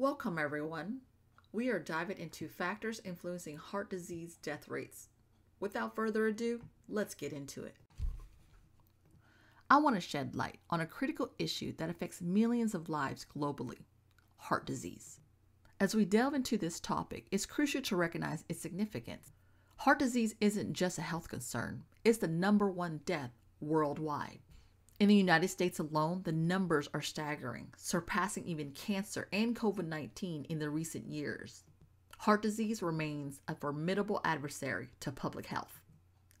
Welcome, everyone. We are diving into factors influencing heart disease death rates. Without further ado, let's get into it. I want to shed light on a critical issue that affects millions of lives globally heart disease. As we delve into this topic, it's crucial to recognize its significance. Heart disease isn't just a health concern, it's the number one death worldwide. In the United States alone, the numbers are staggering, surpassing even cancer and COVID 19 in the recent years. Heart disease remains a formidable adversary to public health.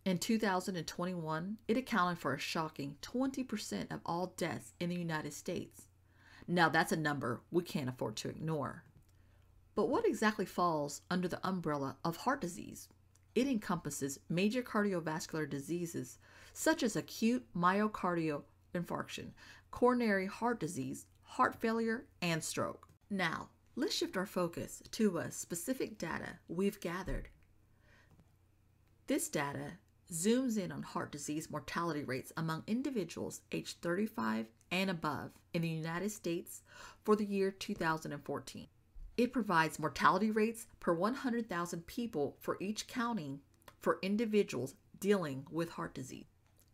In 2021, it accounted for a shocking 20% of all deaths in the United States. Now, that's a number we can't afford to ignore. But what exactly falls under the umbrella of heart disease? It encompasses major cardiovascular diseases such as acute myocardial infarction, coronary heart disease, heart failure, and stroke. Now, let's shift our focus to a specific data we've gathered. This data zooms in on heart disease mortality rates among individuals aged 35 and above in the United States for the year 2014. It provides mortality rates per 100,000 people for each county for individuals dealing with heart disease.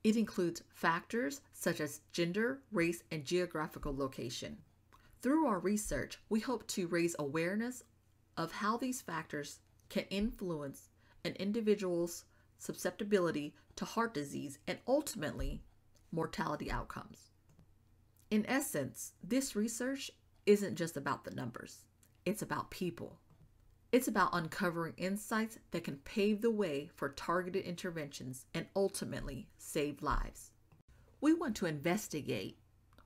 It includes factors such as gender, race, and geographical location. Through our research, we hope to raise awareness of how these factors can influence an individual's susceptibility to heart disease and ultimately mortality outcomes. In essence, this research isn't just about the numbers, it's about people. It's about uncovering insights that can pave the way for targeted interventions and ultimately save lives. We want to investigate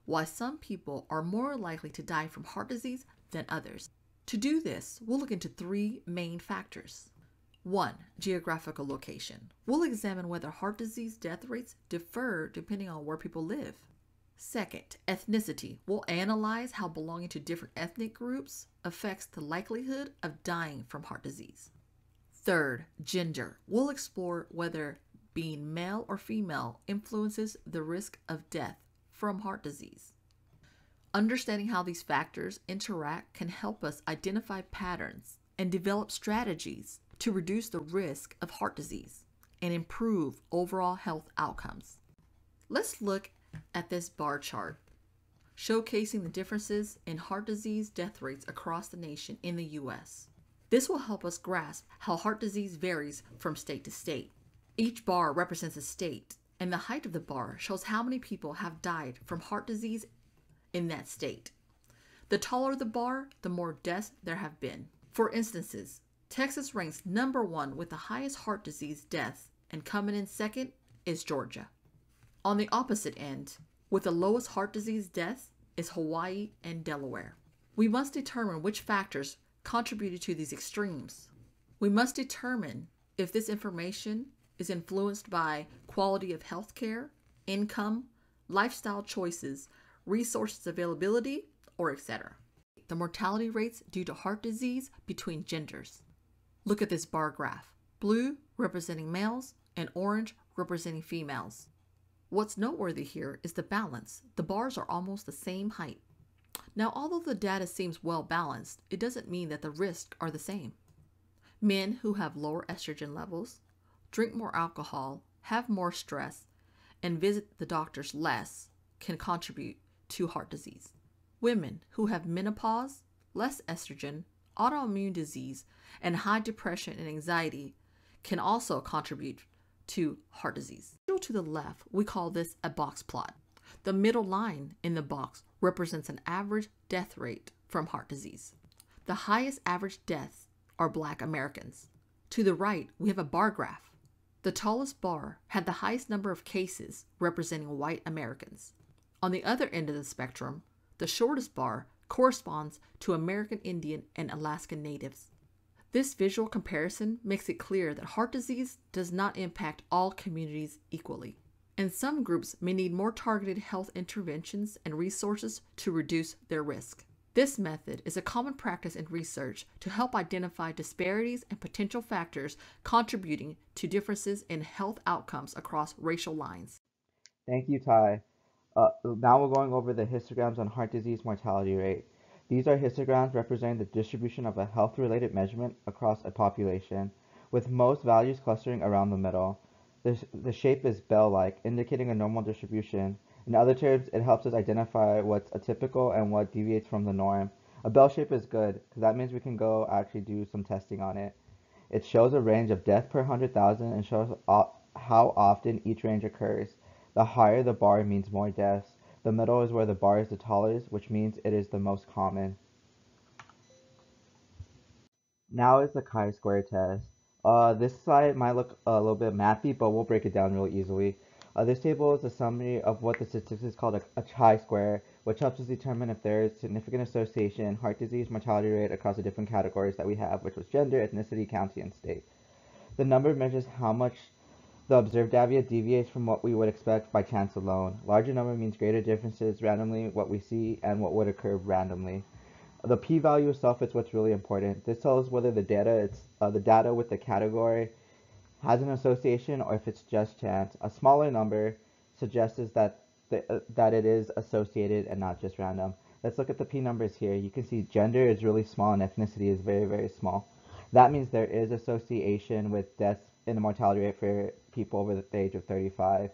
why some people are more likely to die from heart disease than others. To do this, we'll look into three main factors. One, geographical location. We'll examine whether heart disease death rates differ depending on where people live. Second, ethnicity. We'll analyze how belonging to different ethnic groups affects the likelihood of dying from heart disease. Third, gender. We'll explore whether being male or female influences the risk of death from heart disease. Understanding how these factors interact can help us identify patterns and develop strategies to reduce the risk of heart disease and improve overall health outcomes. Let's look at this bar chart, showcasing the differences in heart disease death rates across the nation in the U.S. This will help us grasp how heart disease varies from state to state. Each bar represents a state, and the height of the bar shows how many people have died from heart disease in that state. The taller the bar, the more deaths there have been. For instances, Texas ranks number one with the highest heart disease deaths, and coming in second is Georgia. On the opposite end, with the lowest heart disease deaths, is Hawaii and Delaware. We must determine which factors contributed to these extremes. We must determine if this information is influenced by quality of health care, income, lifestyle choices, resources availability, or etc. The mortality rates due to heart disease between genders. Look at this bar graph blue representing males and orange representing females. What's noteworthy here is the balance. The bars are almost the same height. Now, although the data seems well balanced, it doesn't mean that the risks are the same. Men who have lower estrogen levels, drink more alcohol, have more stress, and visit the doctors less can contribute to heart disease. Women who have menopause, less estrogen, autoimmune disease, and high depression and anxiety can also contribute to heart disease. To the left, we call this a box plot. The middle line in the box represents an average death rate from heart disease. The highest average deaths are black Americans. To the right, we have a bar graph. The tallest bar had the highest number of cases representing white Americans. On the other end of the spectrum, the shortest bar corresponds to American Indian and Alaskan natives. This visual comparison makes it clear that heart disease does not impact all communities equally, and some groups may need more targeted health interventions and resources to reduce their risk. This method is a common practice in research to help identify disparities and potential factors contributing to differences in health outcomes across racial lines. Thank you, Ty. Uh, now we're going over the histograms on heart disease mortality rate. These are histograms representing the distribution of a health-related measurement across a population, with most values clustering around the middle. The, the shape is bell-like, indicating a normal distribution. In other terms, it helps us identify what's atypical and what deviates from the norm. A bell shape is good, because that means we can go actually do some testing on it. It shows a range of death per 100,000 and shows how often each range occurs. The higher the bar means more deaths. The middle is where the bar is the tallest, which means it is the most common. Now is the chi-square test. Uh, this slide might look a little bit mathy, but we'll break it down really easily. Uh, this table is a summary of what the statistics is called a, a chi-square, which helps us determine if there is significant association, in heart disease, mortality rate across the different categories that we have, which was gender, ethnicity, county, and state. The number measures how much the observed davia deviates from what we would expect by chance alone. Larger number means greater differences randomly what we see and what would occur randomly. The p-value itself is what's really important. This tells us whether the data it's uh, the data with the category has an association or if it's just chance. A smaller number suggests that the, uh, that it is associated and not just random. Let's look at the p numbers here. You can see gender is really small and ethnicity is very very small. That means there is association with deaths in the mortality rate for people over the age of 35.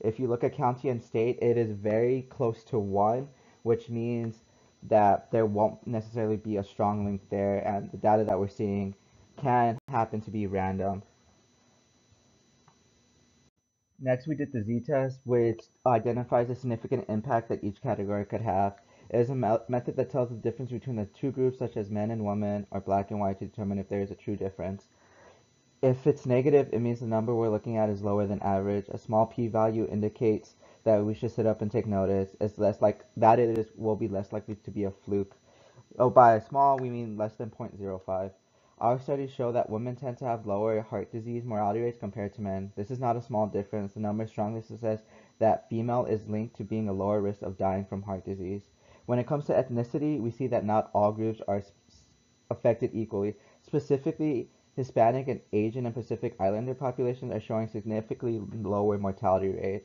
If you look at county and state, it is very close to 1, which means that there won't necessarily be a strong link there, and the data that we're seeing can happen to be random. Next, we did the z-test, which identifies the significant impact that each category could have. It is a method that tells the difference between the two groups, such as men and women, or black and white, to determine if there is a true difference. If it's negative, it means the number we're looking at is lower than average. A small p-value indicates that we should sit up and take notice. It's less like that it is will be less likely to be a fluke. Oh, by small we mean less than 0.05. Our studies show that women tend to have lower heart disease mortality rates compared to men. This is not a small difference. The number strongly suggests that female is linked to being a lower risk of dying from heart disease. When it comes to ethnicity, we see that not all groups are affected equally. Specifically, Hispanic and Asian and Pacific Islander populations are showing significantly lower mortality rate.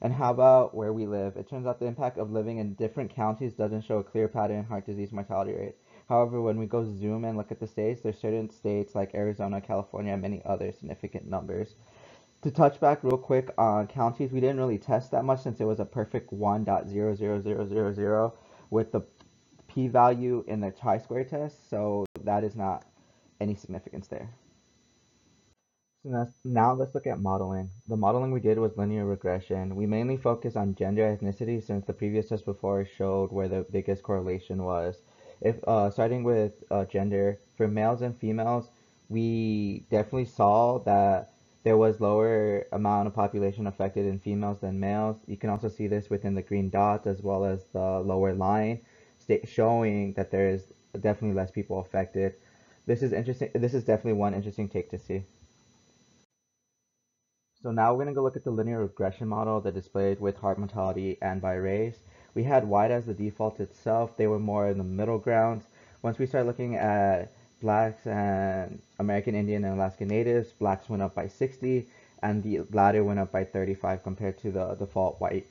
And how about where we live? It turns out the impact of living in different counties doesn't show a clear pattern in heart disease mortality rate. However, when we go zoom and look at the states, there's certain states like Arizona, California, and many other significant numbers. To touch back real quick on counties, we didn't really test that much since it was a perfect 1.00000 with the p-value in the chi-square test, so that is not any significance there. So now let's look at modeling. The modeling we did was linear regression. We mainly focused on gender ethnicity since the previous test before showed where the biggest correlation was. If uh, starting with uh, gender, for males and females, we definitely saw that there was lower amount of population affected in females than males. You can also see this within the green dots as well as the lower line, showing that there is definitely less people affected. This is interesting. This is definitely one interesting take to see. So now we're going to go look at the linear regression model that displayed with heart mortality and by race. We had white as the default itself. They were more in the middle ground. Once we start looking at blacks and American Indian and Alaska Natives, blacks went up by 60 and the latter went up by 35 compared to the default white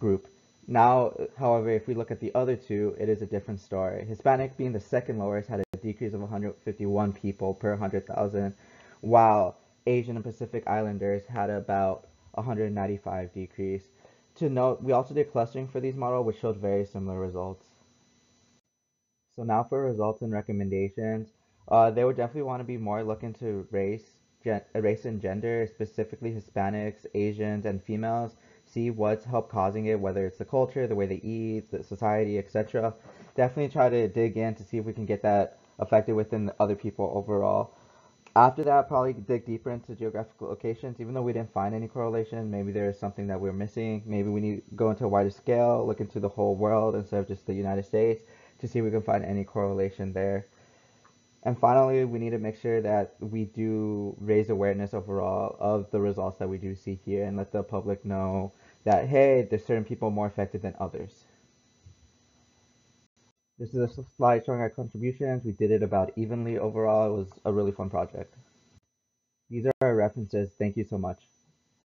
group. Now, however, if we look at the other two, it is a different story. Hispanic being the second lowest had a decrease of 151 people per 100,000, while Asian and Pacific Islanders had about 195 decrease. To note, we also did clustering for these models, which showed very similar results. So now for results and recommendations, uh, they would definitely want to be more looking to race, race and gender, specifically Hispanics, Asians, and females, see what's help causing it, whether it's the culture, the way they eat, the society, etc. Definitely try to dig in to see if we can get that affected within other people overall. After that, probably dig deeper into geographical locations. Even though we didn't find any correlation, maybe there is something that we're missing. Maybe we need to go into a wider scale, look into the whole world instead of just the United States to see if we can find any correlation there. And finally, we need to make sure that we do raise awareness overall of the results that we do see here and let the public know that, hey, there's certain people more affected than others. This is a slide showing our contributions. We did it about evenly overall. It was a really fun project. These are our references. Thank you so much.